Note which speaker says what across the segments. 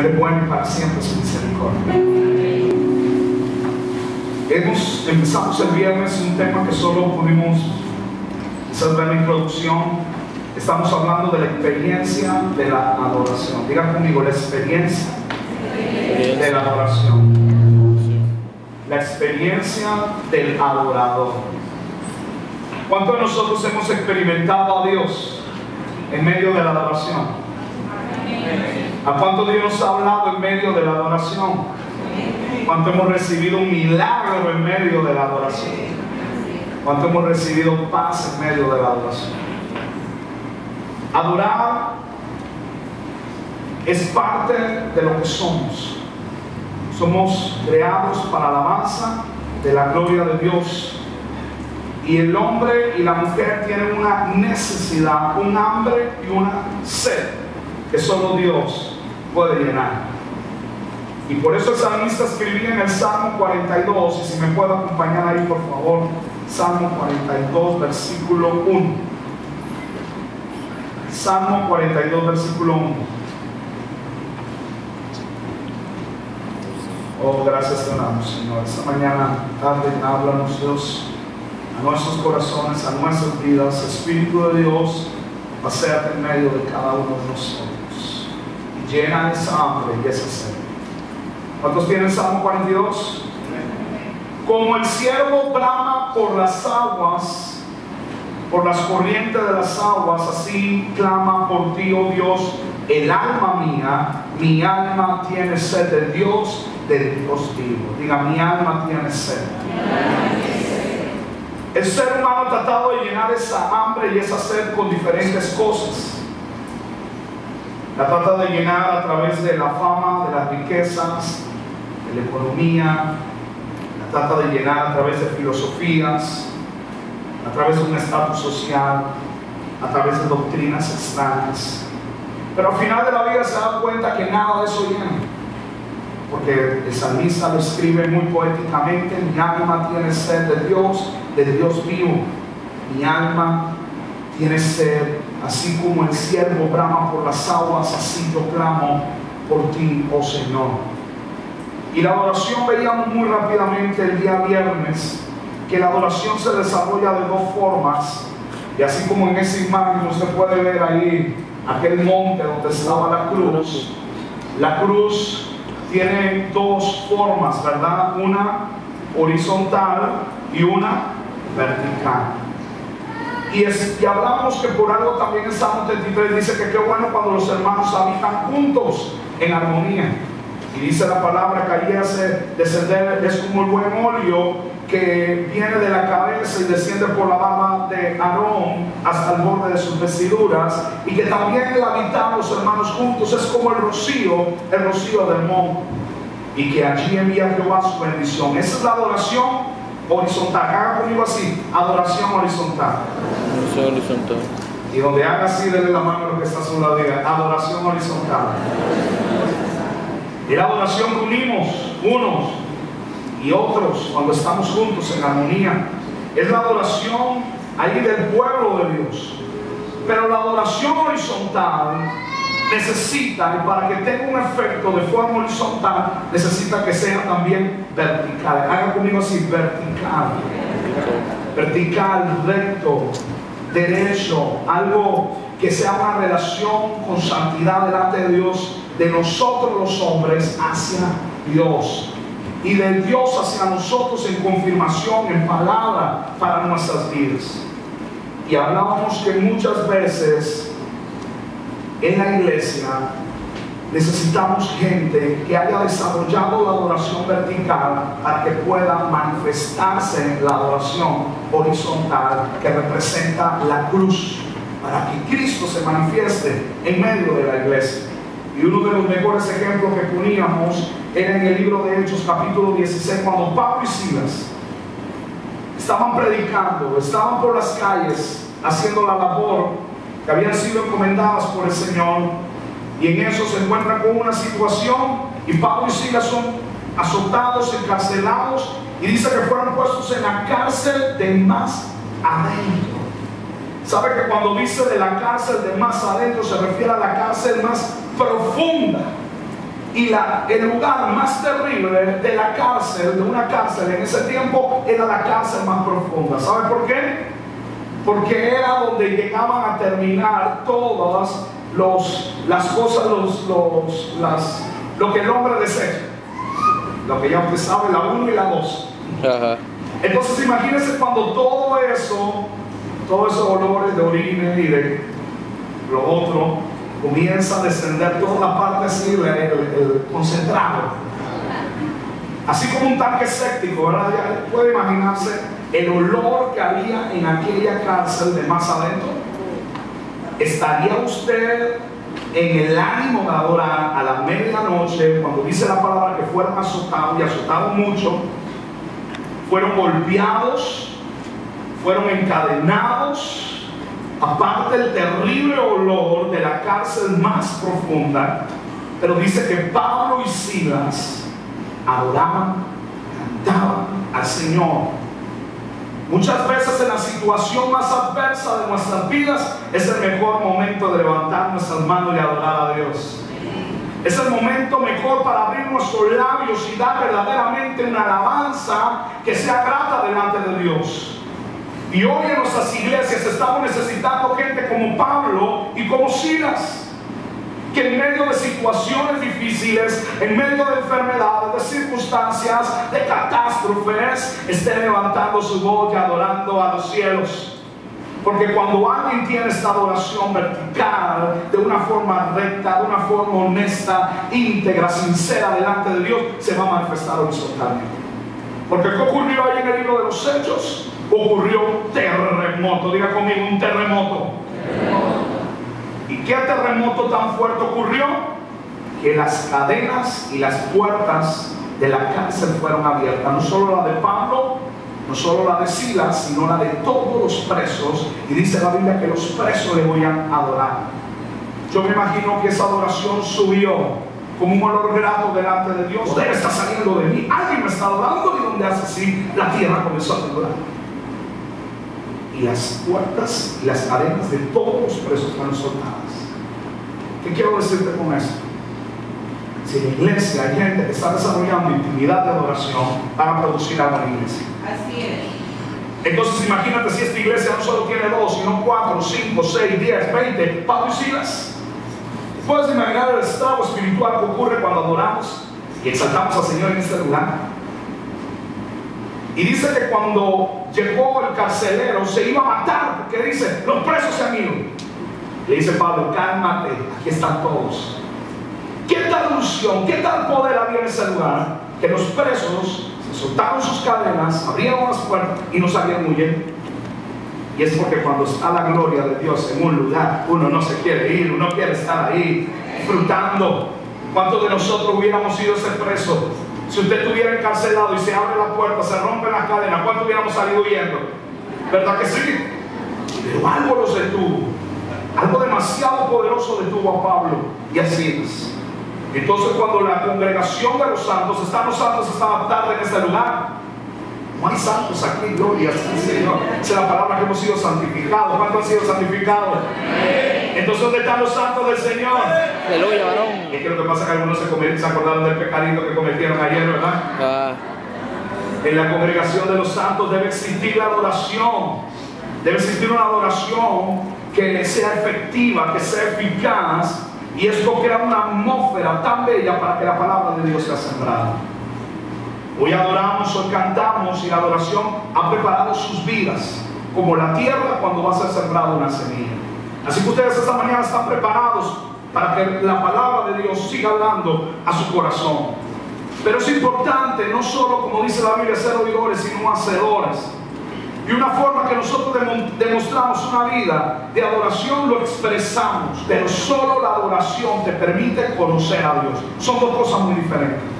Speaker 1: Señor es bueno y para siempre su misericordia. Hemos, empezamos el viernes un tema que solo pudimos hacer la introducción. Estamos hablando de la experiencia de la adoración. Digan conmigo, la experiencia de la adoración. La experiencia del adorador. ¿Cuántos de nosotros hemos experimentado a Dios en medio de la adoración? ¿A cuánto Dios ha hablado en medio de la adoración? ¿Cuánto hemos recibido un milagro en medio de la adoración? ¿Cuánto hemos recibido paz en medio de la adoración? Adorar es parte de lo que somos. Somos creados para alabanza de la gloria de Dios. Y el hombre y la mujer tienen una necesidad, un hambre y una sed que solo Dios puede llenar. Y por eso el salmista escribía en el Salmo 42, y si me puedo acompañar ahí por favor, Salmo 42, versículo 1. Salmo 42, versículo 1. Oh, gracias te damos, Señor. Esta mañana, tarde, háblanos, Dios, a nuestros corazones, a nuestras vidas. Espíritu de Dios, paséate en medio de cada uno de nosotros. Llena esa hambre y esa sed. ¿Cuántos tienen Salmo 42? Como el siervo brama por las aguas, por las corrientes de las aguas, así clama por ti, oh Dios, el alma mía, mi alma tiene sed de Dios, de Dios vivo. Diga, mi alma tiene sed. El ser humano ha tratado de llenar esa hambre y esa sed con diferentes cosas. La trata de llenar a través de la fama, de las riquezas, la economía, la trata de llenar a través de filosofías, a través de un estatus social, a través de doctrinas extrañas. Pero al final de la vida se da cuenta que nada de eso llena. Porque el salmista lo escribe muy poéticamente, mi alma tiene sed de Dios, de Dios vivo. Mi alma tiene sed, así como el siervo brama por las aguas, así yo clamo por ti, oh Señor. Y la adoración veíamos muy rápidamente el día viernes que la adoración se desarrolla de dos formas. Y así como en esa imagen usted puede ver ahí aquel monte donde estaba la cruz. La cruz tiene dos formas, ¿verdad? Una horizontal y una vertical. Y, es, hablamos que por algo también el Salmo 33 dice que qué bueno cuando los hermanos habitan juntos en armonía. Y dice la palabra que allí hace descender, es como el buen óleo que viene de la cabeza y desciende por la barba de Aarón hasta el borde de sus vestiduras, y que también el habitar los hermanos juntos es como el rocío, el rocío del monte, y que allí envía Jehová su bendición. Esa es la adoración horizontal. Haga conmigo así, adoración horizontal.
Speaker 2: Adoración horizontal.
Speaker 1: Y donde haga así, denle la mano a lo que está a su lado, diga, adoración horizontal. Y la adoración que unimos unos y otros cuando estamos juntos en armonía. Es la adoración ahí del pueblo de Dios. Pero la adoración horizontal necesita, y para que tenga un efecto de forma horizontal, necesita que sea también vertical. Haga conmigo así, vertical. Vertical, recto, derecho, algo que sea una relación con santidad delante de Dios de nosotros los hombres hacia Dios y de Dios hacia nosotros en confirmación, en palabra para nuestras vidas. Y hablábamos que muchas veces en la iglesia necesitamos gente que haya desarrollado la adoración vertical para que pueda manifestarse la adoración horizontal que representa la cruz, para que Cristo se manifieste en medio de la iglesia. Y uno de los mejores ejemplos que poníamos era en el libro de Hechos capítulo 16, cuando Pablo y Silas estaban predicando, estaban por las calles haciendo la labor que habían sido encomendadas por el Señor. Y en eso se encuentran con una situación y Pablo y Silas son azotados, encarcelados y dice que fueron puestos en la cárcel de más adentro. ¿Sabe que cuando dice de la cárcel de más adentro se refiere a la cárcel más profunda. Y la, el lugar más terrible de la cárcel, de una cárcel en ese tiempo, era la cárcel más profunda. ¿Sabe por qué? Porque era donde llegaban a terminar todas los, las cosas, los, los, las, lo que el hombre desea. Lo que ya usted sabe, la 1 y la 2. Entonces imagínense cuando todo eso, todos esos olores de orina y de lo otro, comienza a descender toda la parte así, el, concentrado. Así como un tanque séptico, ¿verdad? Ya puede imaginarse el olor que había en aquella cárcel de más adentro. ¿Estaría usted en el ánimo de adorar a la medianoche, cuando dice la palabra que fueron azotados y azotados mucho, fueron golpeados, fueron encadenados, aparte el terrible olor de la cárcel más profunda, pero dice que Pablo y Silas adoraban, cantaban al Señor. Muchas veces en la situación más adversa de nuestras vidas es el mejor momento de levantar nuestras manos y adorar a Dios. Es el momento mejor para abrir nuestros labios y dar verdaderamente una alabanza que sea grata delante de Dios. Y hoy en nuestras iglesias estamos necesitando gente como Pablo y como Silas, que en medio de situaciones difíciles, en medio de enfermedades, de circunstancias, de catástrofes, estén levantando su voz y adorando a los cielos. Porque cuando alguien tiene esta adoración vertical, de una forma recta, de una forma honesta, íntegra, sincera delante de Dios, se va a manifestar horizontalmente. Porque ¿qué ocurrió ahí en el libro de los Hechos? Ocurrió un terremoto. Diga conmigo, un terremoto. ¿Y qué terremoto tan fuerte ocurrió? Que las cadenas y las puertas de la cárcel fueron abiertas. No solo la de Pablo, no solo la de Silas, sino la de todos los presos. Y dice la Biblia que los presos le voy a adorar. Yo me imagino que esa adoración subió como un olor grato delante de Dios. Poder está saliendo de mí. Alguien me está adorando y donde hace así, la tierra comenzó a temblar. Y las puertas y las cadenas de todos los presos fueron soltadas. ¿Qué quiero decirte con esto? Si en la iglesia hay gente que está desarrollando intimidad de adoración, van a producir algo en la iglesia. Así es. Entonces imagínate si esta iglesia no solo tiene dos, sino cuatro, cinco, seis, diez, veinte, Pablo y Silas. ¿Puedes imaginar el estado espiritual que ocurre cuando adoramos y exaltamos al Señor en este lugar? Y dice que cuando llegó el carcelero se iba a matar, porque dice, los presos se han ido. Le dice Pablo, cálmate, aquí están todos. ¿Qué tal unción, qué tal poder había en ese lugar? Que los presos se soltaron sus cadenas, abrieron las puertas y no salían huyendo. Y es porque cuando está la gloria de Dios en un lugar, uno no se quiere ir, uno quiere estar ahí disfrutando. ¿Cuántos de nosotros hubiéramos sido ese preso? Si usted estuviera encarcelado y se abre la puerta, se rompe la cadena, ¿cuántos hubiéramos salido huyendo? ¿Verdad que sí? Pero algo los detuvo. Algo demasiado poderoso detuvo a Pablo y a Silas. Entonces cuando la congregación de los santos, están santos esta tarde en este lugar, no hay santos aquí, gloria al Señor. Esa es la palabra que hemos sido santificados. ¿Cuántos han sido santificados? Entonces, ¿dónde están los santos del Señor?
Speaker 2: Aleluya, varón.
Speaker 1: Y es que lo que pasa es que algunos se, se acordaron del pecadito que cometieron ayer, ¿verdad? Ah. En la congregación de los santos debe existir la adoración. Debe existir una adoración que sea efectiva, que sea eficaz. Y esto crea una atmósfera tan bella para que la palabra de Dios sea sembrada. Hoy adoramos, hoy cantamos y la adoración ha preparado sus vidas como la tierra cuando va a ser sembrada una semilla. Así que ustedes esta mañana están preparados para que la palabra de Dios siga hablando a su corazón. Pero es importante no solo, como dice la Biblia, ser oidores, sino hacedores. Y una forma que nosotros demostramos una vida de adoración lo expresamos, pero solo la adoración te permite conocer a Dios. Son dos cosas muy diferentes.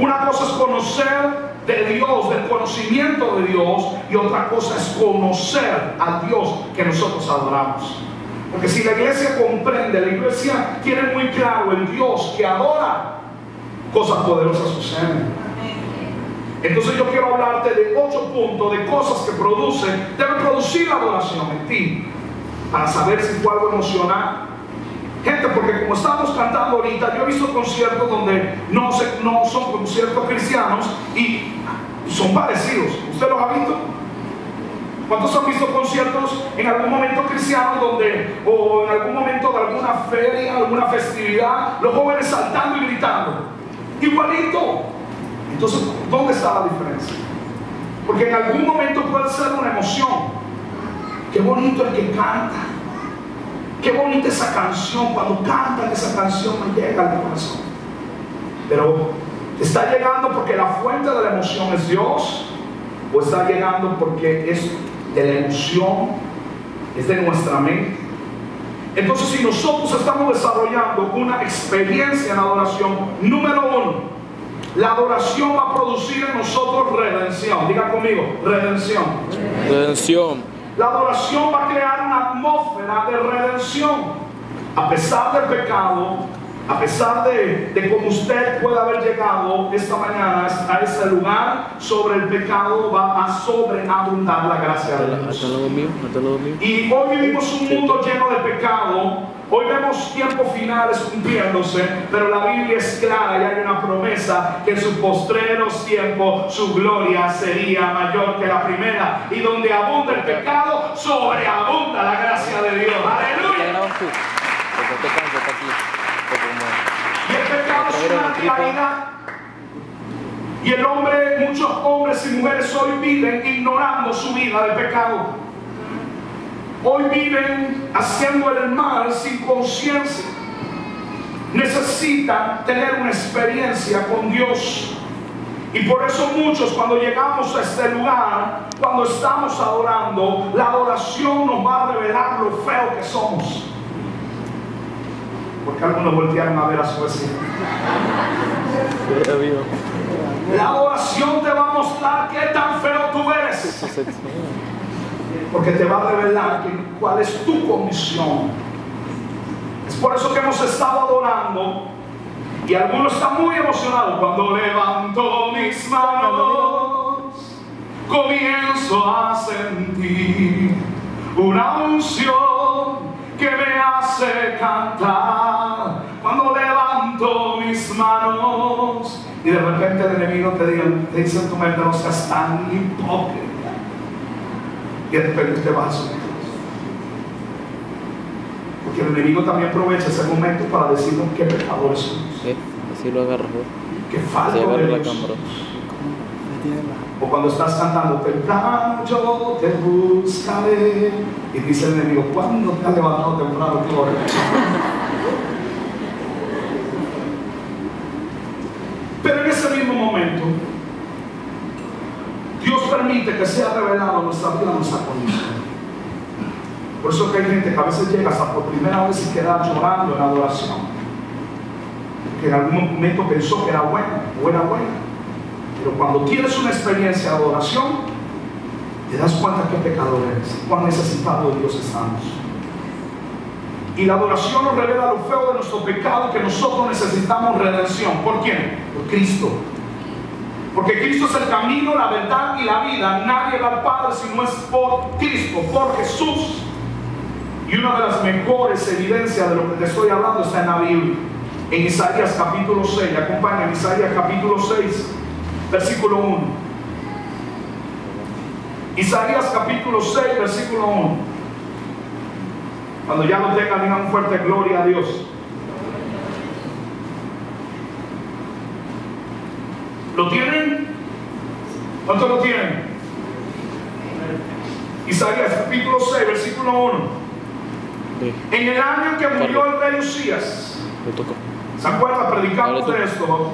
Speaker 1: Una cosa es conocer de Dios, del conocimiento de Dios, y otra cosa es conocer a Dios que nosotros adoramos. Porque si la iglesia comprende, la iglesia tiene muy claro el Dios que adora, cosas poderosas suceden. Entonces yo quiero hablarte de ocho puntos de cosas que producen, deben producir adoración en ti, para saber si fue algo emocional, Gente, porque como estamos cantando ahorita, yo he visto conciertos donde no, son conciertos cristianos y son parecidos. ¿Usted los ha visto? ¿Cuántos han visto conciertos en algún momento cristiano donde, o en algún momento de alguna feria, alguna festividad, los jóvenes saltando y gritando? Igualito. Entonces, ¿dónde está la diferencia? Porque en algún momento puede ser una emoción. Qué bonito el que canta. Qué bonita esa canción. Cuando cantan esa canción me llega al corazón. Pero está llegando porque la fuente de la emoción es Dios o está llegando porque es de la emoción, es de nuestra mente. Entonces, si nosotros estamos desarrollando una experiencia en adoración, número uno, la adoración va a producir en nosotros redención. Diga conmigo, redención.
Speaker 2: Redención.
Speaker 1: La adoración va a crear una atmósfera de redención. A pesar del pecado, a pesar de, de cómo usted puede haber llegado esta mañana a ese lugar, sobre el pecado va a sobreabundar la gracia de Dios. Y hoy vivimos un mundo lleno de pecado. Hoy vemos tiempos finales cumpliéndose, pero la Biblia es clara y hay una promesa que en sus postreros tiempos su gloria sería mayor que la primera. Y donde abunda el pecado, sobreabunda la gracia de Dios.
Speaker 2: ¿Te
Speaker 1: Aleluya.
Speaker 2: grabas tú? Porque te canso, está aquí. Porque como-
Speaker 1: Y una. Y el hombre, muchos hombres y mujeres hoy viven ignorando su vida de pecado. Hoy viven haciendo el mal sin conciencia. Necesitan tener una experiencia con Dios. Y por eso muchos cuando llegamos a este lugar, cuando estamos adorando, la adoración nos va a revelar lo feo que somos. Porque algunos voltearon a ver a su vecino. La adoración te va a mostrar qué tan feo tú eres. Porque te va a revelar cuál es tu condición. Es por eso que hemos estado adorando. Y algunos están muy emocionados cuando levanto mis manos. Comienzo a sentir una unción que me hace cantar. Cuando levanto mis manos. Y de repente el enemigo te, diga, te dice en tu mente, no seas tan hipócrita. Y de repente te vas a. Porque el enemigo también aprovecha ese momento para decirnos qué pecadores somos,
Speaker 2: Eh, Así lo agarro.
Speaker 1: qué falta de Dios. O cuando estás cantando temprano yo te buscaré. Y dice el enemigo, ¿cuándo te has levantado temprano tú ahora? Pero en ese mismo momento, Dios permite que sea revelado nuestra vida, nuestra condición. Por eso que hay gente que a veces llega hasta por primera vez y queda llorando en adoración. Que en algún momento pensó que era buena, o era buena. Pero cuando tienes una experiencia de adoración, te das cuenta que pecador eres, cuán necesitado de Dios estamos. Y la adoración nos revela lo feo de nuestro pecado, que nosotros necesitamos redención. ¿Por quién? Por Cristo. Porque Cristo es el camino, la verdad y la vida. Nadie va al Padre si no es por Cristo, por Jesús. Y una de las mejores evidencias de lo que te estoy hablando está en la Biblia. En Isaías capítulo 6. Acompáñame, Isaías capítulo 6, versículo 1. Isaías capítulo 6, versículo 1. Cuando ya lo tengan, digan fuerte gloria a Dios. ¿Lo tienen? ¿Cuántos lo tienen? Isaías capítulo 6, versículo 1.
Speaker 2: Sí,
Speaker 1: En el año que murió el rey Usías. ¿se acuerdan? Predicamos de esto.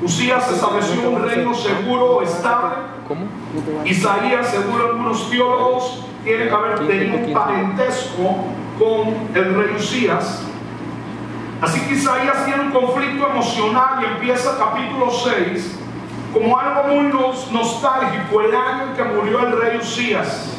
Speaker 1: Usías estableció un reino seguro, estable.
Speaker 2: ¿Cómo?
Speaker 1: Isaías, según algunos teólogos, tiene que haber tenido un parentesco con el rey Usías. Así que Isaías tiene un conflicto emocional y empieza el capítulo 6 como algo muy nos- nostálgico, el año que murió el rey Usías.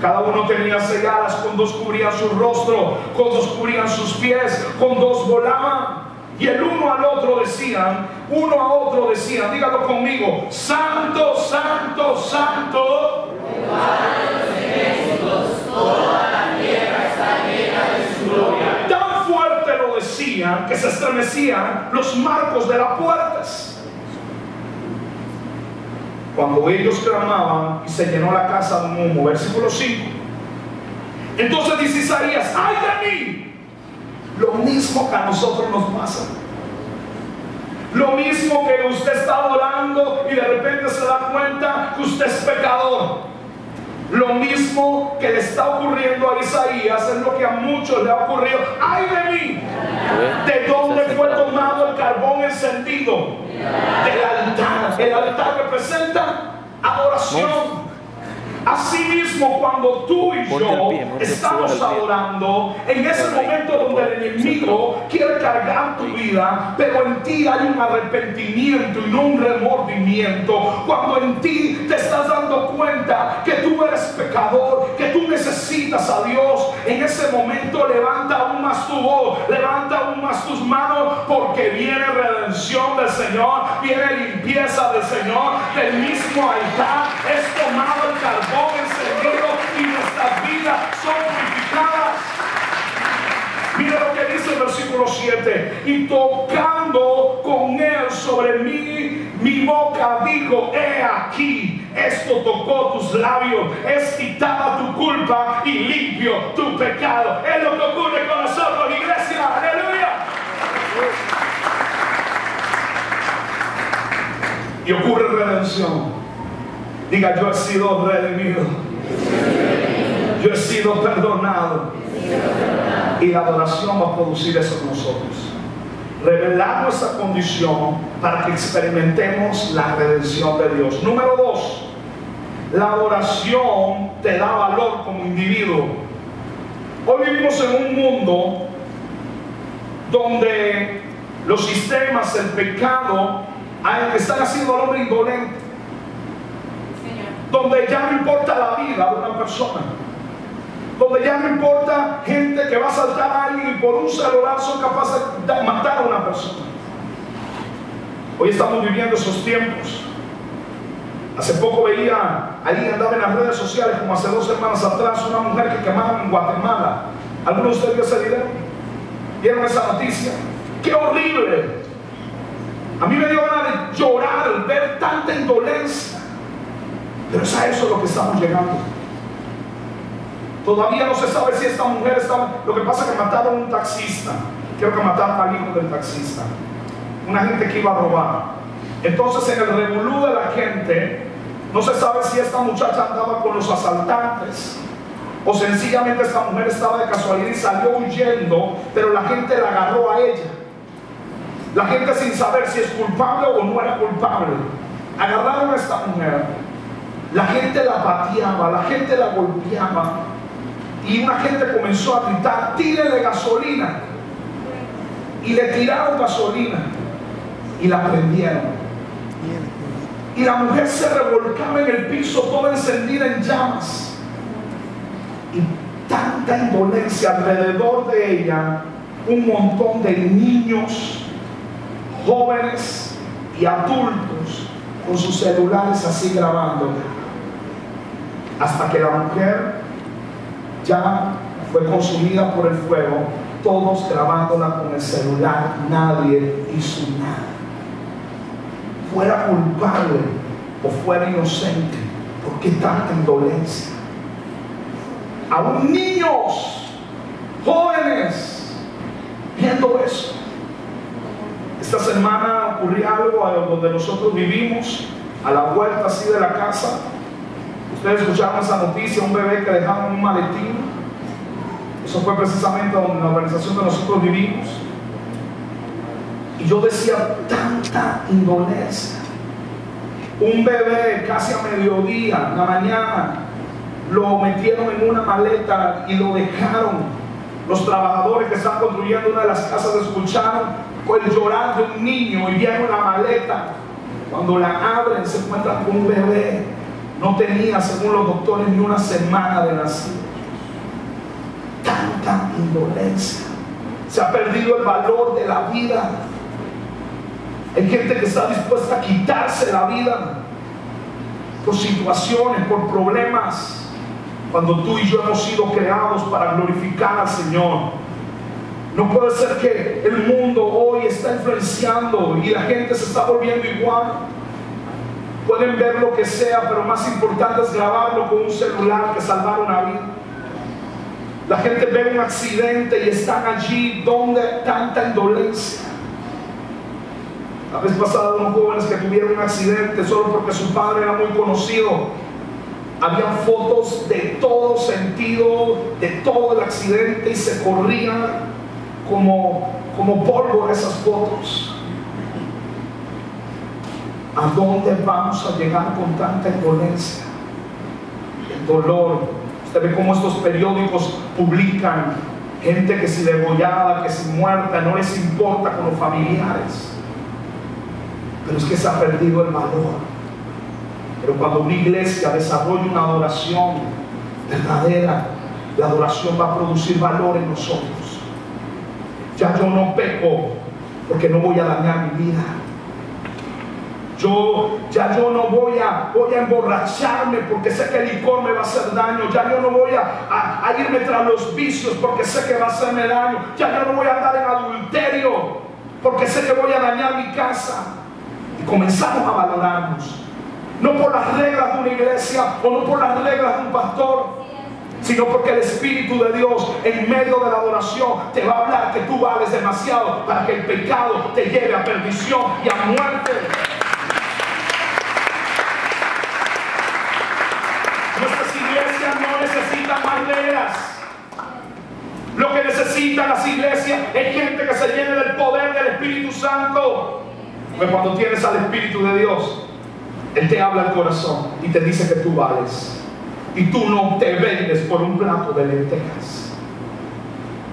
Speaker 1: Cada uno tenía selladas, con dos cubrían su rostro, con dos cubrían sus pies, con dos volaban. Y el uno al otro decían, uno a otro decían, dígalo conmigo, santo, santo, santo. Dame que se estremecían los marcos de las puertas. Cuando ellos clamaban y se llenó la casa de un humo, versículo 5. Entonces dice Isaías, ay de mí, lo mismo que a nosotros nos pasa. Lo mismo que usted está orando y de repente se da cuenta que usted es pecador. Lo mismo que le está ocurriendo a Isaías es lo que a muchos le ha ocurrido. ¡Ay de mí! ¿De dónde fue tomado el carbón encendido? Del altar. El altar representa adoración. Asimismo, cuando tú y yo estamos adorando, en ese momento donde el enemigo quiere cargar tu vida, pero en ti hay un arrepentimiento y no un remordimiento, cuando en ti te estás dando cuenta que tú eres pecador, que tú necesitas a Dios, en ese momento levanta aún más tu voz, levanta aún más tus manos, porque viene redención del Señor, viene limpieza del Señor, el mismo altar es tomado el carbón encendido y nuestras vidas son purificadas. Mira lo que dice el versículo 7. Y tocando con él sobre mí, mi boca dijo, he aquí, esto tocó tus labios, es quitada tu culpa y limpio tu pecado. Es lo que ocurre con nosotros, iglesia. Aleluya. Y ocurre redención. Diga, yo he sido redimido. Yo he sido perdonado. Y la adoración va a producir eso en nosotros. Revelar nuestra condición para que experimentemos la redención de Dios. Número dos, la adoración te da valor como individuo. Hoy vivimos en un mundo donde los sistemas, el pecado, están haciendo al hombre indolente donde ya no importa la vida de una persona, donde ya no importa gente que va a saltar a alguien y por un celular son capaces de matar a una persona. Hoy estamos viviendo esos tiempos. Hace poco veía, ahí andaba en las redes sociales, como hace dos semanas atrás, una mujer que quemaron en Guatemala. ¿Algunos de ustedes vio ese video? ¿Vieron esa noticia? ¡Qué horrible! A mí me dio ganas de llorar, ver tanta indolencia. Pero es a eso lo que estamos llegando. Todavía no se sabe si esta mujer está... Lo que pasa es que mataron a un taxista. Creo que mataron al hijo del taxista. Una gente que iba a robar. Entonces en el revolú de la gente, no se sabe si esta muchacha andaba con los asaltantes o sencillamente esta mujer estaba de casualidad y salió huyendo, pero la gente la agarró a ella. La gente sin saber si es culpable o no era culpable. Agarraron a esta mujer la gente la pateaba, la gente la golpeaba. Y una gente comenzó a gritar, tírele gasolina. Y le tiraron gasolina. Y la prendieron. Y la mujer se revolcaba en el piso, toda encendida en llamas. Y tanta indolencia alrededor de ella, un montón de niños, jóvenes y adultos con sus celulares así grabando hasta que la mujer ya fue consumida por el fuego, todos grabándola con el celular, nadie hizo nada. Fuera culpable o fuera inocente, ¿por qué tanta indolencia? Aún niños, jóvenes, viendo eso. Esta semana ocurrió algo donde nosotros vivimos, a la vuelta así de la casa, Ustedes escucharon esa noticia, un bebé que dejaron un maletín. Eso fue precisamente donde la organización de nosotros vivimos. Y yo decía, tanta indolencia. Un bebé casi a mediodía, la mañana, lo metieron en una maleta y lo dejaron. Los trabajadores que están construyendo una de las casas escucharon el llorar de un niño y vieron la maleta. Cuando la abren se encuentran con un bebé no tenía, según los doctores, ni una semana de nacido. Tanta indolencia. Se ha perdido el valor de la vida. Hay gente que está dispuesta a quitarse la vida por situaciones, por problemas, cuando tú y yo hemos sido creados para glorificar al Señor. No puede ser que el mundo hoy está influenciando y la gente se está volviendo igual. Pueden ver lo que sea, pero más importante es grabarlo con un celular que salvar una vida. La gente ve un accidente y están allí donde tanta indolencia. La vez pasada unos jóvenes que tuvieron un accidente solo porque su padre era muy conocido. Habían fotos de todo sentido, de todo el accidente y se corrían como, como polvo esas fotos. ¿A dónde vamos a llegar con tanta indolencia? El dolor. Usted ve cómo estos periódicos publican gente que si degollada, que si muerta, no les importa con los familiares. Pero es que se ha perdido el valor. Pero cuando una iglesia desarrolla una adoración verdadera, la adoración va a producir valor en nosotros. Ya yo no peco porque no voy a dañar mi vida. Yo ya yo no voy a, voy a emborracharme porque sé que el licor me va a hacer daño. Ya yo no voy a, a, irme tras los vicios porque sé que va a hacerme daño. Ya yo no voy a andar en adulterio porque sé que voy a dañar mi casa. Comenzamos a valorarnos. No por las reglas de una iglesia o no por las reglas de un pastor, sino porque el Espíritu de Dios en medio de la adoración te va a hablar que tú vales demasiado para que el pecado te lleve a perdición y a muerte. Nuestras iglesias no necesitan más reglas. Lo que necesitan las iglesias es gente que se llene del poder del Espíritu Santo. Porque cuando tienes al Espíritu de Dios, Él te habla al corazón y te dice que tú vales. Y tú no te vendes por un plato de lentejas.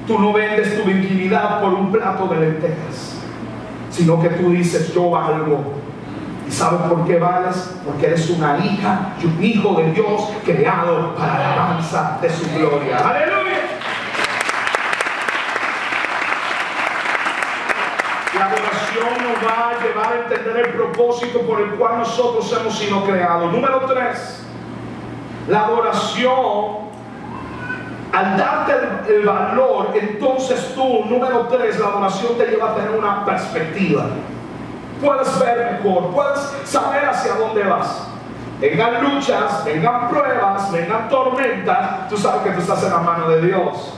Speaker 1: Tú no vendes tu virginidad por un plato de lentejas. Sino que tú dices, yo valgo. ¿Y sabes por qué vales? Porque eres una hija y un hijo de Dios creado para la alabanza de su gloria. Aleluya. La adoración nos va a llevar a entender el propósito por el cual nosotros hemos sido creados. Número tres. La adoración, al darte el, valor, entonces tú, número tres, la adoración te lleva a tener una perspectiva. Puedes ver mejor, puedes saber hacia dónde vas. Vengan luchas, vengan pruebas, vengan tormentas, tú sabes que tú estás en la mano de Dios.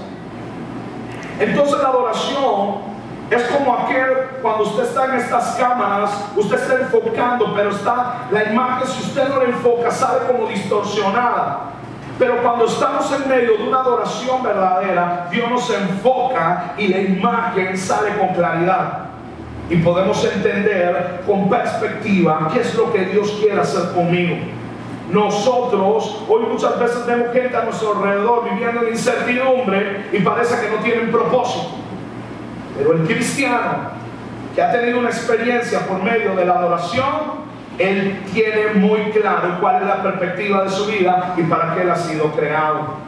Speaker 1: Entonces la adoración es como aquel cuando usted está en estas cámaras, usted está enfocando, pero está la imagen, si usted no la enfoca, sale como distorsionada. Pero cuando estamos en medio de una adoración verdadera, Dios nos enfoca y la imagen sale con claridad. Y podemos entender con perspectiva qué es lo que Dios quiere hacer conmigo. Nosotros hoy muchas veces vemos gente a nuestro alrededor viviendo en incertidumbre y parece que no tienen propósito. Pero el cristiano que ha tenido una experiencia por medio de la adoración, él tiene muy claro cuál es la perspectiva de su vida y para qué él ha sido creado.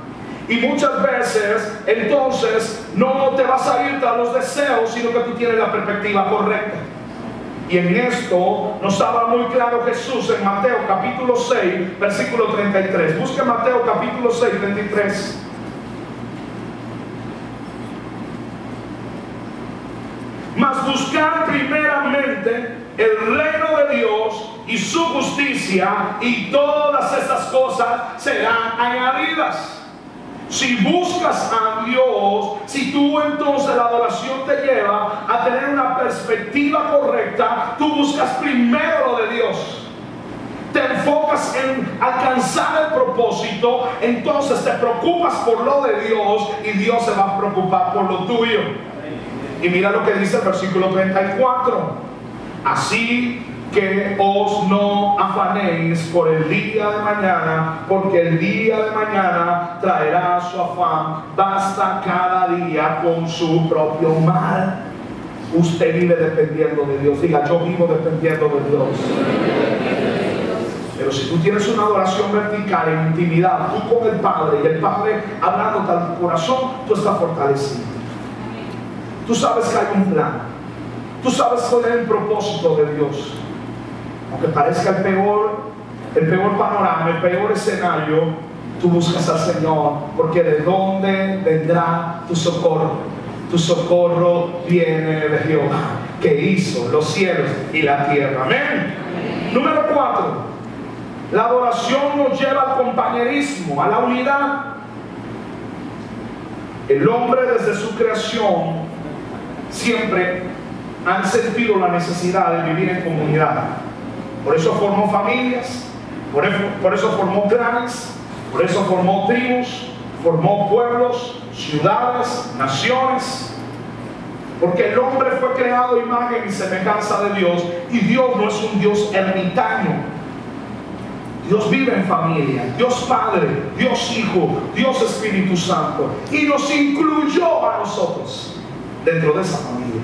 Speaker 1: Y muchas veces, entonces, no te vas a ir tras los deseos, sino que tú tienes la perspectiva correcta. Y en esto nos habla muy claro Jesús en Mateo capítulo 6, versículo 33. Busque Mateo capítulo 6, 33. Mas buscar primeramente el reino de Dios y su justicia y todas estas cosas serán añadidas. Si buscas a Dios, si tú entonces la adoración te lleva a tener una perspectiva correcta, tú buscas primero lo de Dios. Te enfocas en alcanzar el propósito, entonces te preocupas por lo de Dios y Dios se va a preocupar por lo tuyo. Y mira lo que dice el versículo 34. Así que os no afanéis por el día de mañana, porque el día de mañana traerá su afán. Basta cada día con su propio mal. Usted vive dependiendo de Dios. Diga, yo vivo dependiendo de Dios. Pero si tú tienes una adoración vertical en intimidad, tú con el Padre y el Padre hablando a tu corazón, tú estás fortalecido. Tú sabes que hay un plan. Tú sabes cuál es el propósito de Dios. Aunque parezca el peor, el peor panorama, el peor escenario, tú buscas al Señor, porque de dónde vendrá tu socorro. Tu socorro viene de Jehová, que hizo los cielos y la tierra. Amén. Número cuatro. La adoración nos lleva al compañerismo, a la unidad. El hombre desde su creación siempre han sentido la necesidad de vivir en comunidad. Por eso formó familias, por eso, por eso formó clanes, por eso formó tribus, formó pueblos, ciudades, naciones. Porque el hombre fue creado imagen y semejanza de Dios y Dios no es un Dios ermitaño. Dios vive en familia, Dios Padre, Dios Hijo, Dios Espíritu Santo. Y nos incluyó a nosotros dentro de esa familia.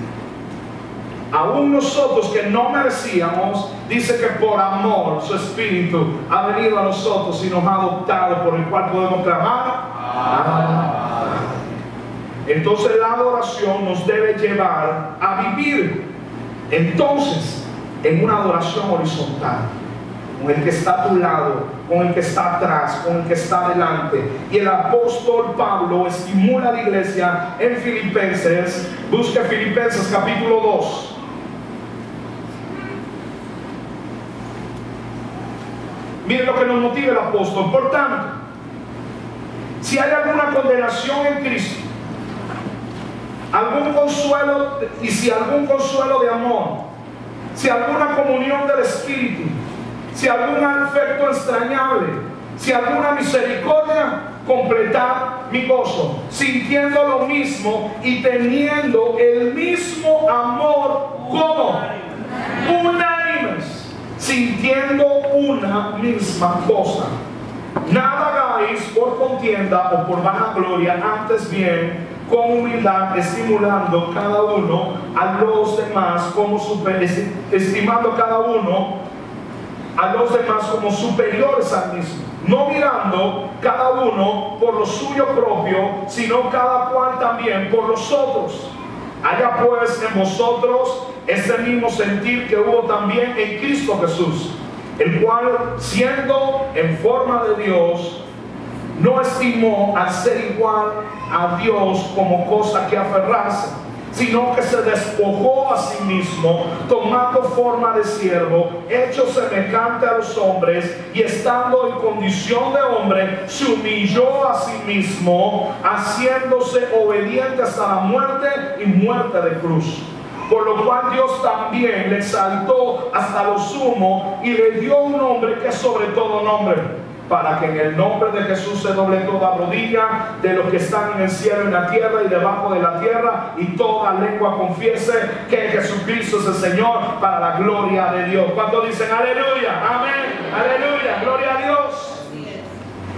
Speaker 1: Aún nosotros que no merecíamos, dice que por amor su Espíritu ha venido a nosotros y nos ha adoptado, por el cual podemos clamar. Entonces la adoración nos debe llevar a vivir entonces en una adoración horizontal con el que está a tu lado, con el que está atrás, con el que está adelante. Y el apóstol Pablo estimula a la iglesia en Filipenses, busca Filipenses capítulo 2. Miren lo que nos motiva el apóstol. Por tanto, si hay alguna condenación en Cristo, algún consuelo, y si algún consuelo de amor, si alguna comunión del Espíritu, si algún afecto extrañable, si alguna misericordia, completar mi gozo, sintiendo lo mismo y teniendo el mismo amor como unánimes, sintiendo una misma cosa. Nada hagáis por contienda o por vanagloria, antes bien con humildad, estimulando cada uno a los demás como super, estimando cada uno a los demás como superiores al mismo, no mirando cada uno por lo suyo propio, sino cada cual también por los otros. Haya pues en vosotros ese mismo sentir que hubo también en Cristo Jesús, el cual siendo en forma de Dios, no estimó al ser igual a Dios como cosa que aferrarse sino que se despojó a sí mismo, tomando forma de siervo, hecho semejante a los hombres, y estando en condición de hombre, se humilló a sí mismo, haciéndose obediente hasta la muerte y muerte de cruz. Por lo cual Dios también le exaltó hasta lo sumo y le dio un nombre que es sobre todo nombre para que en el nombre de Jesús se doble toda rodilla de los que están en el cielo, en la tierra y debajo de la tierra, y toda lengua confiese que Jesucristo es el Señor para la gloria de Dios. Cuando dicen aleluya, amén, aleluya, gloria a Dios.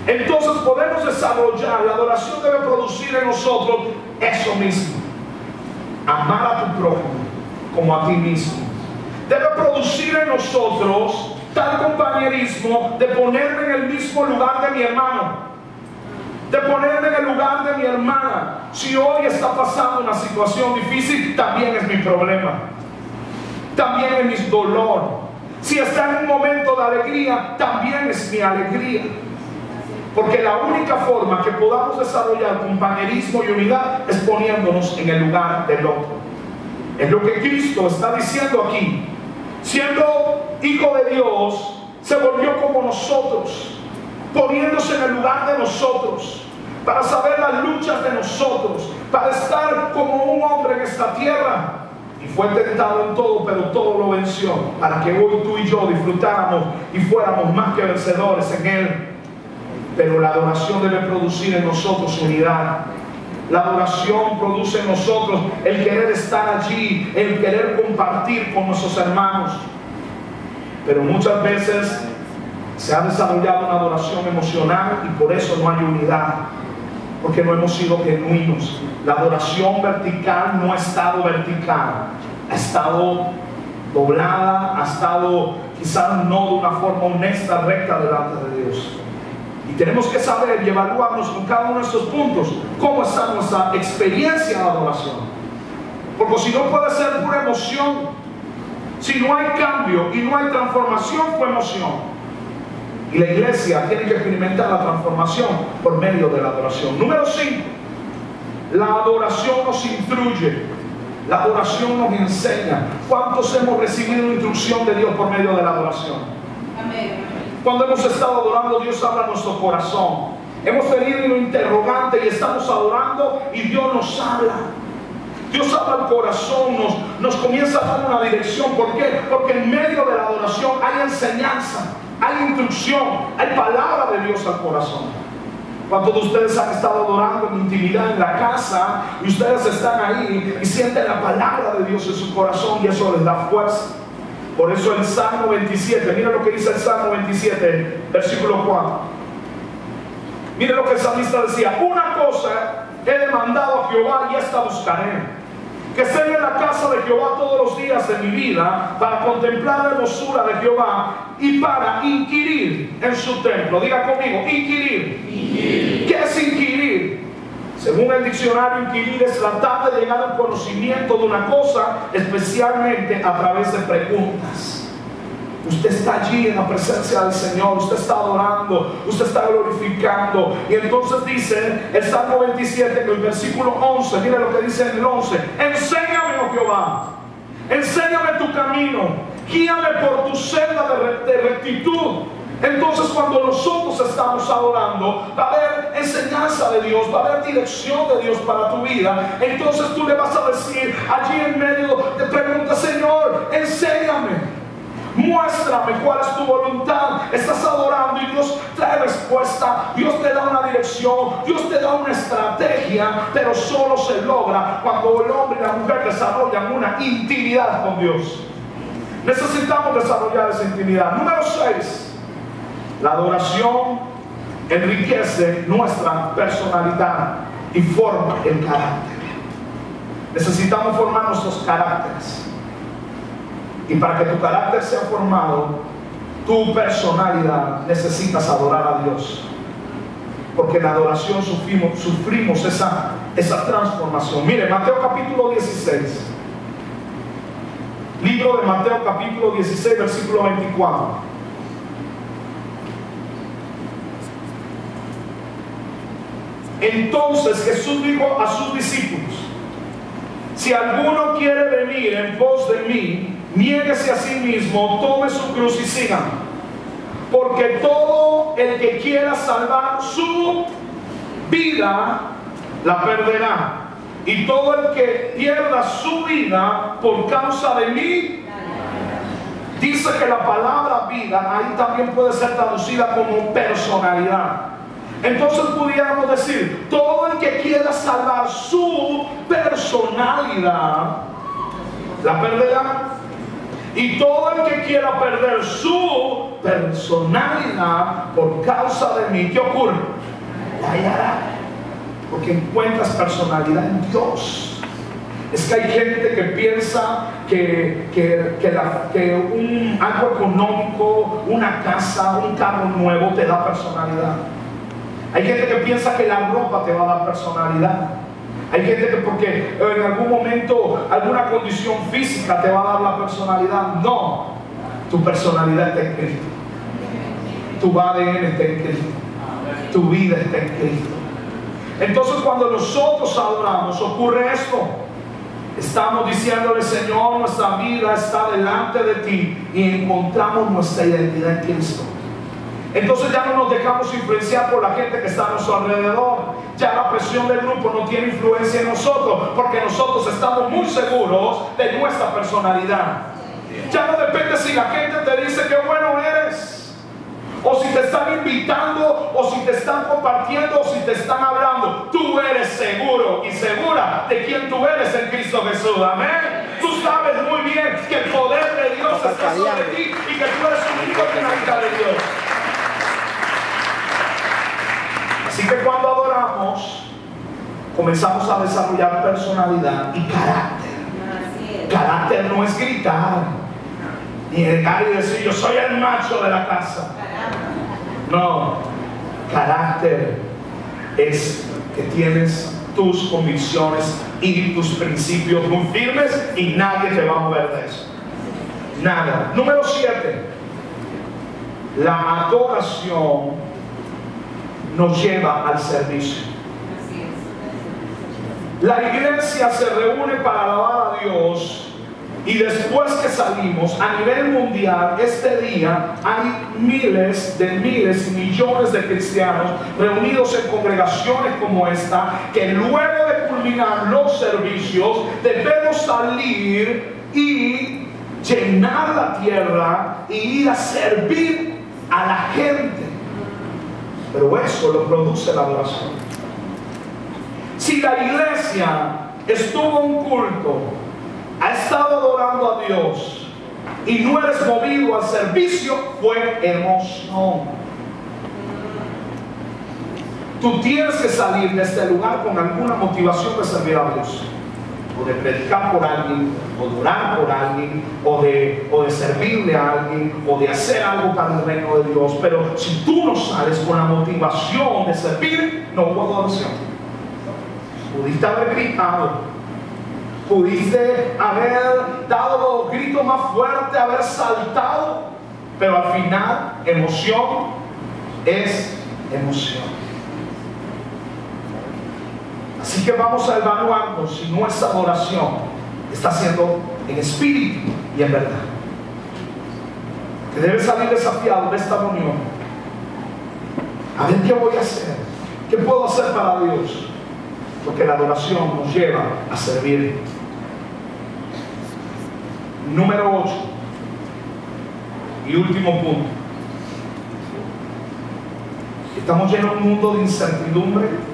Speaker 1: Entonces podemos desarrollar, la adoración debe producir en nosotros eso mismo. Amar a tu prójimo como a ti mismo. Debe producir en nosotros tal compañerismo de ponerme en el mismo lugar de mi hermano. De ponerme en el lugar de mi hermana. Si hoy está pasando una situación difícil, también es mi problema. También es mi dolor. Si está en un momento de alegría, también es mi alegría. Porque la única forma que podamos desarrollar compañerismo y unidad es poniéndonos en el lugar del otro. Es lo que Cristo está diciendo aquí siendo hijo de Dios, se volvió como nosotros, poniéndose en el lugar de nosotros, para saber las luchas de nosotros, para estar como un hombre en esta tierra. Y fue tentado en todo, pero todo lo venció, para que hoy tú y yo disfrutáramos y fuéramos más que vencedores en Él. Pero la adoración debe producir en nosotros unidad, la adoración produce en nosotros el querer estar allí, el querer compartir con nuestros hermanos. Pero muchas veces se ha desarrollado una adoración emocional y por eso no hay unidad, porque no hemos sido genuinos. La adoración vertical no ha estado vertical, ha estado doblada, ha estado quizás no de una forma honesta, recta delante de Dios. Y tenemos que saber y evaluarnos con cada uno de estos puntos cómo está nuestra experiencia de adoración. Porque si no puede ser pura emoción, si no hay cambio y no hay transformación, fue emoción. Y la iglesia tiene que experimentar la transformación por medio de la adoración. Número 5. La adoración nos instruye. La adoración nos enseña. ¿Cuántos hemos recibido instrucción de Dios por medio de la adoración? Cuando hemos estado adorando, Dios habla nuestro corazón. Hemos tenido un interrogante y estamos adorando y Dios nos habla. Dios habla al corazón, nos, nos comienza a dar una dirección. ¿Por qué? Porque en medio de la adoración hay enseñanza, hay instrucción, hay palabra de Dios al corazón. ¿Cuántos de ustedes han estado adorando en intimidad en la casa y ustedes están ahí y sienten la palabra de Dios en su corazón y eso les da fuerza? Por eso el Salmo 27, mira lo que dice el Salmo 27, versículo 4. Mire lo que el salmista decía, una cosa he demandado a Jehová y esta buscaré que esté en la casa de Jehová todos los días de mi vida para contemplar la hermosura de Jehová y para inquirir en su templo. Diga conmigo, inquirir. inquirir. ¿Qué es inquirir? Según el diccionario, inquirir es tratar de llegar al conocimiento de una cosa, especialmente a través de preguntas. Usted está allí en la presencia del Señor, usted está adorando, usted está glorificando. Y entonces dice el Salmo 27, en el versículo 11, mire lo que dice en el 11, enséñame, oh Jehová, enséñame tu camino, guíame por tu senda de, de rectitud. Entonces cuando nosotros estamos adorando, va a haber enseñanza de Dios, va a haber dirección de Dios para tu vida. Entonces tú le vas a decir allí en medio de preguntas, Señor, enséñame. Muéstrame cuál es tu voluntad. Estás adorando y Dios trae respuesta. Dios te da una dirección. Dios te da una estrategia. Pero solo se logra cuando el hombre y la mujer desarrollan una intimidad con Dios. Necesitamos desarrollar esa intimidad. Número 6. La adoración enriquece nuestra personalidad y forma el carácter. Necesitamos formar nuestros caracteres. Y para que tu carácter sea formado, tu personalidad necesitas adorar a Dios. Porque en la adoración sufrimos, esa, esa transformación. Mire, Mateo capítulo 16. Libro de Mateo capítulo 16, versículo 24. Entonces Jesús dijo a sus discípulos, si alguno quiere venir en pos de mí, niéguese a sí mismo, tome su cruz y siga. Porque todo el que quiera salvar su vida, la perderá. Y todo el que pierda su vida por causa de mí, dice que la palabra vida ahí también puede ser traducida como personalidad. Entonces pudiéramos decir, todo el que quiera salvar su personalidad, la perderá. Y todo el que quiera perder su personalidad por causa de mí, ¿qué ocurre? La hallará. Porque encuentras personalidad en Dios. Es que hay gente que piensa que, que, un, algo económico, una casa, un carro nuevo te da personalidad. Hay gente que piensa que la ropa te va a dar personalidad. Hay gente que porque en algún momento alguna condición física te va a dar la personalidad. No, tu personalidad está en Cristo. Tu ADN está en Cristo. Tu vida está en Cristo. Entonces cuando nosotros adoramos ocurre esto. Estamos diciéndole, Señor, nuestra vida está delante de ti y encontramos nuestra identidad en Cristo. Entonces ya no nos dejamos influenciar por la gente que está a nuestro alrededor. Ya la presión del grupo no tiene influencia en nosotros porque nosotros estamos muy seguros de nuestra personalidad. Ya no depende si la gente te dice que bueno eres. O si te están invitando, o si te están compartiendo, o si te están hablando. Tú eres seguro y segura de quién tú eres en Cristo Jesús. Amén. Tú sabes muy bien que el poder de Dios está sobre ti y que tú eres un hijo de de Dios. Así que cuando adoramos, comenzamos a desarrollar personalidad y carácter. Carácter no es gritar, ni llegar y decir yo soy el macho de la casa. No, carácter es que tienes tus convicciones y tus principios muy firmes y nadie te va a mover de eso. Nada. Número 7. La adoración nos lleva al servicio. La iglesia se reúne para alabar a Dios y después que salimos a nivel mundial, este día hay miles de miles y millones de cristianos reunidos en congregaciones como esta, que luego de culminar los servicios debemos salir y llenar la tierra y ir a servir a la gente. Pero eso lo produce la adoración. Si la iglesia estuvo en un culto ha estado adorando a Dios y no eres movido al servicio, fue emoción. Tú tienes que salir de este lugar con alguna motivación de servir a Dios. O de predicar por alguien, o de orar por alguien, o de, o de servirle a alguien, o de hacer algo para el reino de Dios. Pero si tú no sales con la motivación de servir, no hubo adoración. Pudiste haber gritado, Pudiste haber dado los gritos más fuertes, haber saltado, pero al final emoción es emoción. Así que vamos a evaluarnos si nuestra adoración está siendo en espíritu y en verdad. Que debe salir desafiado de esta reunión. A ver qué voy a hacer. ¿Qué puedo hacer para Dios? Porque la adoración nos lleva a servir Número 8. Y último punto. Estamos llenos de un mundo de incertidumbre.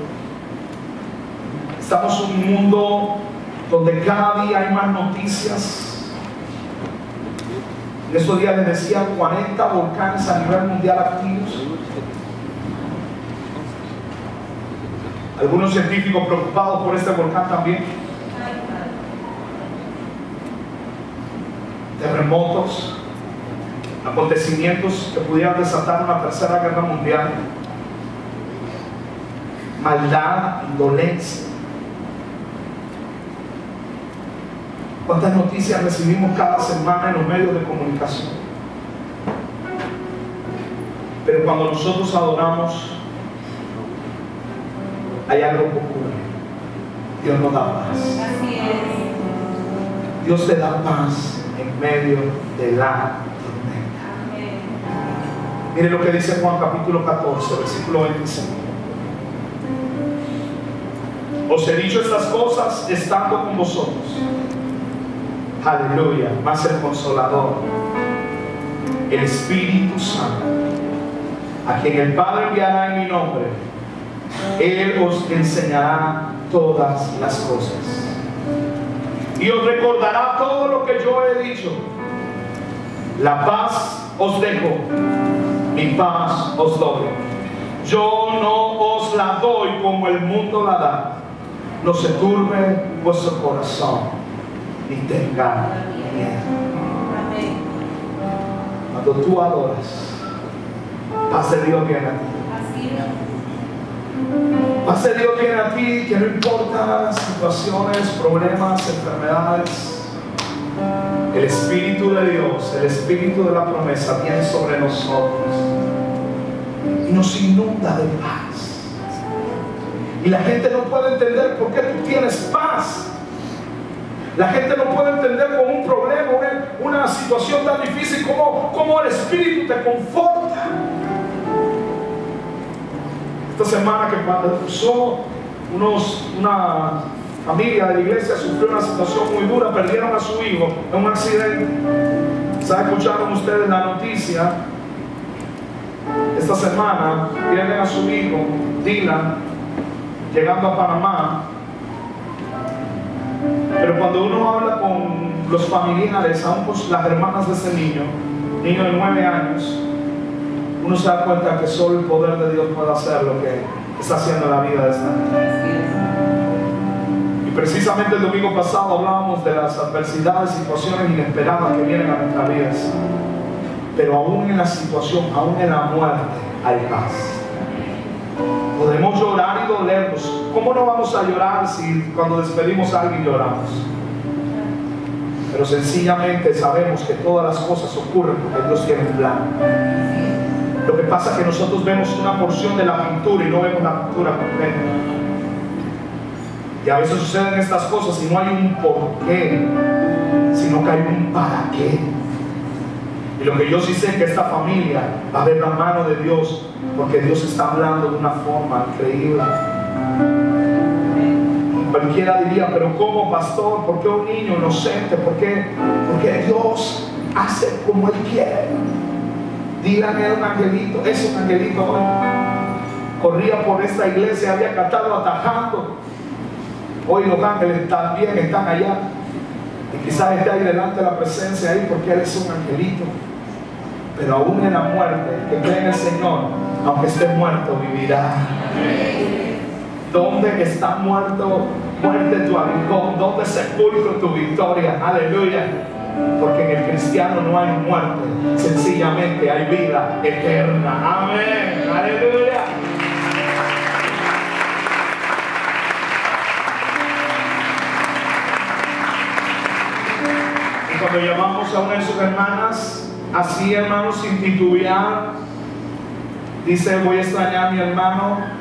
Speaker 1: Estamos en un mundo donde cada día hay más noticias. En estos días les decía 40 volcanes a nivel mundial activos. Algunos científicos preocupados por este volcán también. terremotos, acontecimientos que pudieran desatar una tercera guerra mundial, maldad, indolencia. ¿Cuántas noticias recibimos cada semana en los medios de comunicación? Pero cuando nosotros adoramos, hay algo que ocurre. Dios nos da paz. Dios te da paz en medio de la tormenta. Mire lo que dice Juan capítulo 14, versículo 25. Os he dicho estas cosas estando con vosotros. Aleluya. Más el consolador, el Espíritu Santo, a quien el Padre enviará en mi nombre. Él os enseñará todas las cosas y os recordará todo lo que yo he dicho. La paz os dejo, mi paz os doy. Yo no os la doy como el mundo la da. No se turbe vuestro corazón, ni tenga miedo. Cuando tú adoras, paz de Dios viene a ti. Paz de Dios viene a ti, que no importa situaciones, problemas, enfermedades. El Espíritu de Dios, el Espíritu de la promesa viene sobre nosotros y nos inunda de paz. Y la gente no puede entender por qué tú tienes paz. La gente no puede entender con un problema, una, situación tan difícil como, el Espíritu te conforta. Esta semana que pasó, unos, una familia de la iglesia sufrió una situación muy dura, perdieron a su hijo en un accidente. ¿Saben? Escucharon ustedes la noticia. Esta semana pierden a su hijo, Dylan, llegando a Panamá. Pero cuando uno habla con los familiares, aún con las hermanas de ese niño, niño de nueve años, uno se da cuenta que solo el poder de Dios puede hacer lo que está haciendo en la vida de esta gente. Y precisamente el domingo pasado hablábamos de las adversidades, situaciones inesperadas que vienen a nuestras vidas. Pero aún en la situación, aún en la muerte, hay paz. ¿Cómo no vamos a llorar si cuando despedimos a alguien lloramos? Pero sencillamente sabemos que todas las cosas ocurren porque Dios tiene un plan. Lo que pasa es que nosotros vemos una porción de la pintura y no vemos la pintura completa. Y a veces suceden estas cosas y no hay un por qué, sino que hay un para qué. Y lo que yo sí sé es que esta familia va a ver la mano de Dios, porque Dios está hablando de una forma increíble. Cualquiera diría, pero ¿cómo pastor? ¿Por qué un niño inocente? ¿Por qué? Porque Dios hace como Él quiere. Díganme, era un angelito, es un angelito hoy. Corría por esta iglesia, había cantado atajando. Hoy los ángeles también están allá. Y quizás esté ahí delante de la presencia ahí porque Él es un angelito. Pero aún en la muerte, que cree en el Señor, aunque esté muerto, vivirá. ¿Dónde está muerto, muerte tu aguijón? ¿Dónde sepulcro tu victoria? Aleluya. Porque en el cristiano no hay muerte, sencillamente hay vida eterna. Amén. Aleluya. Y cuando llamamos a una de sus hermanas, así hermanos, sin titubear, dice, voy a extrañar a mi hermano,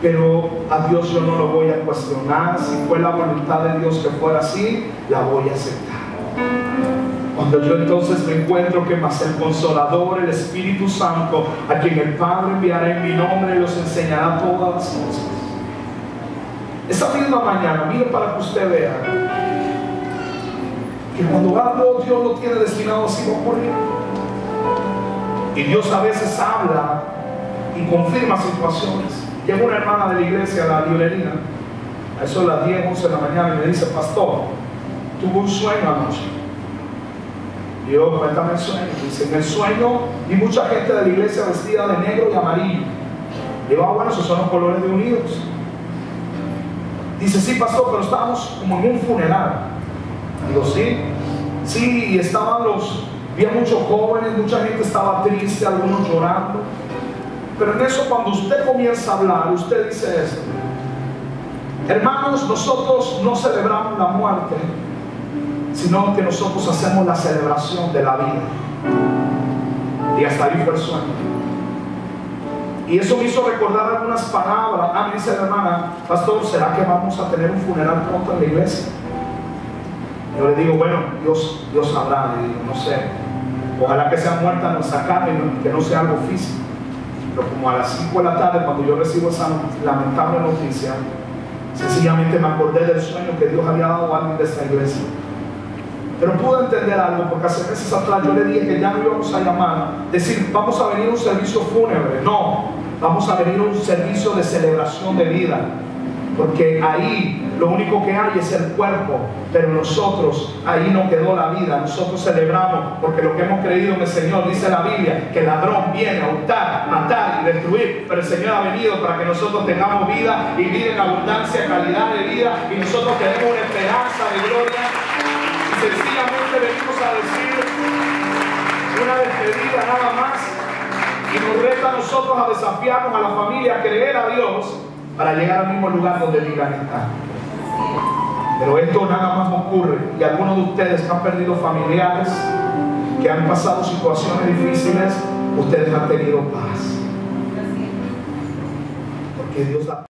Speaker 1: pero a Dios yo no lo voy a cuestionar. Si fue la voluntad de Dios que fuera así, la voy a aceptar. Cuando yo entonces me encuentro que más el consolador, el Espíritu Santo, a quien el Padre enviará en mi nombre, los enseñará todas las cosas. Esta misma mañana, mire para que usted vea que cuando algo Dios lo tiene destinado así va a ocurrir. Y Dios a veces habla y confirma situaciones. Llega una hermana de la iglesia la librería, a eso las 10, 11 de la mañana, y me dice, pastor, tuve un sueño anoche. Y yo, cuéntame el sueño. Dice, en el sueño vi mucha gente de la iglesia vestida de negro y amarillo. Digo, ah, bueno, esos son los colores de unidos. Dice, sí, pastor, pero estábamos como en un funeral. Digo, sí, sí, y estaban los, había muchos jóvenes, mucha gente estaba triste, algunos llorando. Pero en eso cuando usted comienza a hablar, usted dice esto. Hermanos, nosotros no celebramos la muerte, sino que nosotros hacemos la celebración de la vida. Y hasta ahí fue el sueño. Y eso me hizo recordar algunas palabras. Ah, me dice la hermana, pastor, ¿será que vamos a tener un funeral pronto en la iglesia? Yo le digo, bueno, Dios, Dios sabrá, le digo, no sé. Ojalá que sea muerta nuestra carne, que no sea algo físico. Pero como a las 5 de la tarde, cuando yo recibo esa lamentable noticia, sencillamente me acordé del sueño que Dios había dado a alguien de esta iglesia. Pero pude entender algo, porque hace meses atrás yo le dije que ya no íbamos a llamar, decir, vamos a venir a un servicio fúnebre. No, vamos a venir a un servicio de celebración de vida. Porque ahí lo único que hay es el cuerpo, pero nosotros, ahí no quedó la vida. Nosotros celebramos porque lo que hemos creído en el Señor, dice la Biblia, que el ladrón viene a hurtar, matar y destruir, pero el Señor ha venido para que nosotros tengamos vida y vida en abundancia, calidad de vida, y nosotros tenemos una esperanza de gloria. Y sencillamente venimos a decir una despedida nada más y nos resta a nosotros a desafiarnos a la familia a creer a Dios para llegar al mismo lugar donde digan estar. Pero esto nada más ocurre y algunos de ustedes que han perdido familiares, que han pasado situaciones difíciles, ustedes han tenido paz. Porque Dios da